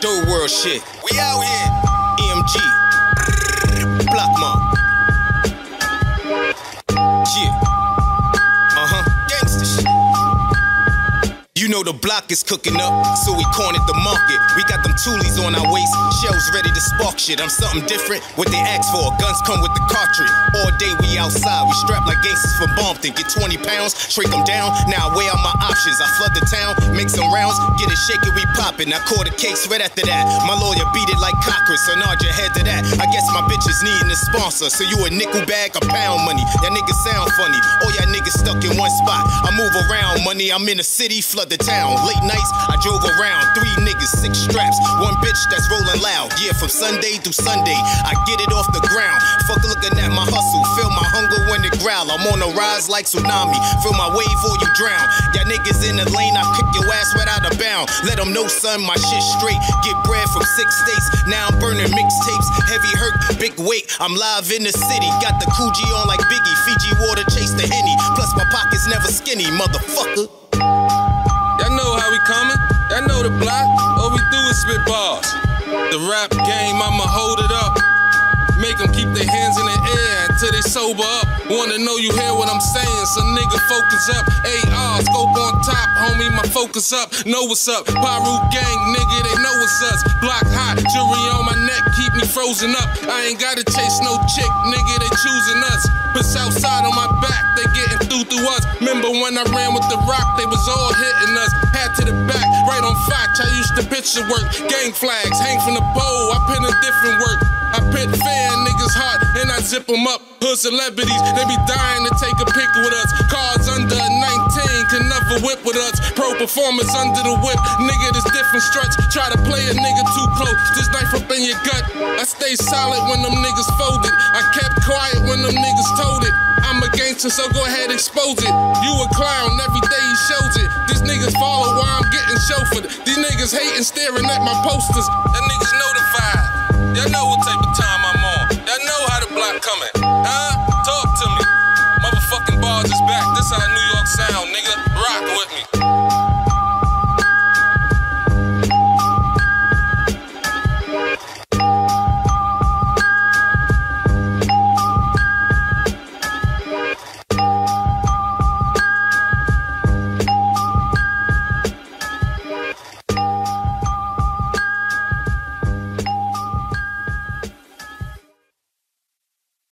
Third world shit. We out here. EMG. You know the block is cooking up, so we cornered the market. We got them toolies on our waist, shells ready to spark shit. I'm something different, what they ask for. Guns come with the cartridge. All day we outside, we strap like gangsters from Bompton. Get 20 pounds, shrink them down. Now I weigh out my options. I flood the town, make some rounds, get it shaking, we poppin'. I caught a case right after that. My lawyer beat it like Cochran, so nod your head to that. I guess my bitches needing a sponsor, so you a nickel bag or pound money. That niggas sound funny. All y'all niggas stuck in one spot. I move around, money. I'm in the city, flood the town. Late nights, I drove around. Three niggas, six straps. One bitch that's rolling loud. Yeah, from Sunday through Sunday, I get it off the ground. Fuck looking at my hustle. Feel my hunger when it growl. I'm on a rise like tsunami. Feel my wave or you drown. Y'all niggas in the lane, I kick your ass right out of bound. Let them know, son, my shit straight. Get bread from six states. Now I'm burning mixtapes. Heavy hurt, big weight. I'm live in the city. Got the Coogi on like Biggie. Fiji water, chase the Henny. Skinny, motherfucker. Y'all know how we coming. Y'all know the block. All we do is spit bars. The rap game, I'ma hold it up. Make them keep their hands in the air until they sober up. Wanna know you hear what I'm saying, so nigga focus up. AR, scope on top, homie, my focus up. Know what's up. Paru gang, nigga, they know it's us. Block hot, jewelry on my neck, keep me frozen up. I ain't gotta chase no chick, nigga, they choosing us. Put Southside on my back, they getting through through us. Remember when I ran with the rock, they was all hitting us. Hat to the back, right on Fox, I used to picture work. Gang flags, hang from the pole, I pin a different work. I pit fan niggas heart and I zip them up. Hood celebrities, they be dying to take a pic with us. Cars under 19 can never whip with us. Pro performance under the whip, nigga, there's different struts. Try to play a nigga too close, this in your gut. I stay solid when them niggas folded. I kept quiet when them niggas told it. I'm a gangster, so go ahead, expose it. You a clown, every day he shows it. These niggas follow why I'm getting chauffeured. These niggas hating, staring at my posters. That niggas vibe. Y'all know